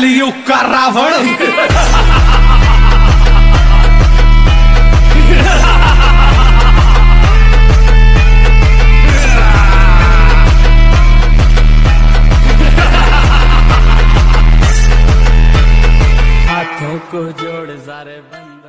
कलयुग का रावण को जोड़ सारे बंद